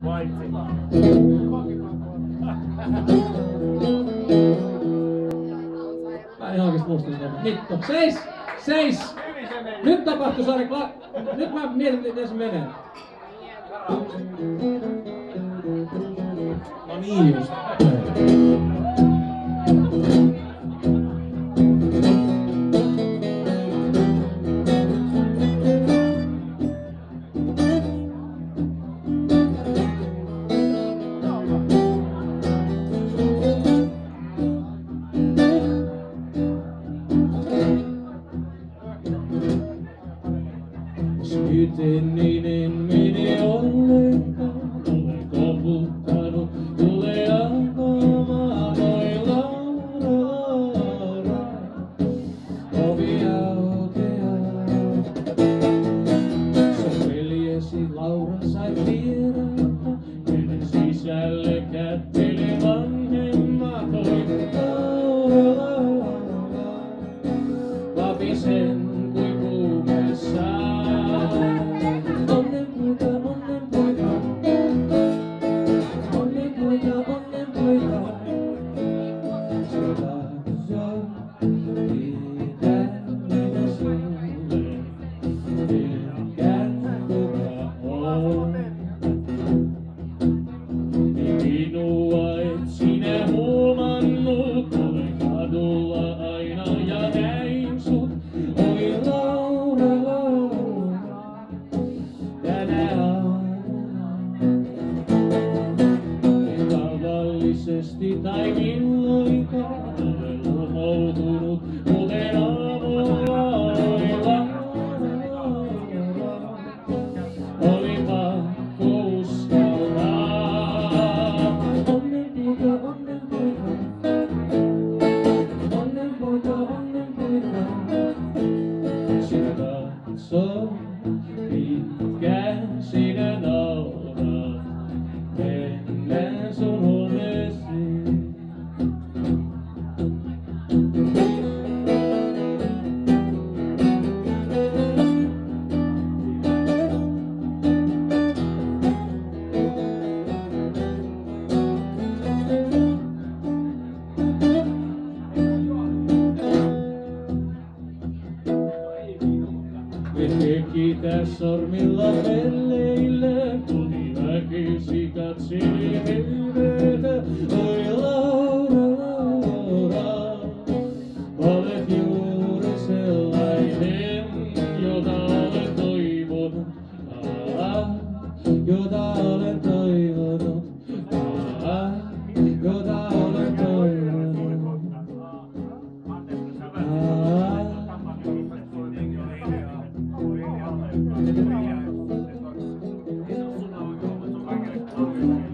Mä en oikeesti muista sitä. Seis! Seis! Nyt tapahtuu Sari Kla... Nyt mä mietin, miten se menee. No niin just. Syyten niin en mene ollenkaan, olen koputtanut, tule avaamaan, oi Laura, ovi aukeaa. Se veljesi Laura sai vieraita, menen sisälle kättele vanhemmat, oi Laura, vapisen Λύσες τι θα γίνω η κόρη hekitä sormilla pelleillä, tuli väkisi katseli Thank you.